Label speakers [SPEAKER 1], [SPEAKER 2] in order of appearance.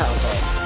[SPEAKER 1] COVID.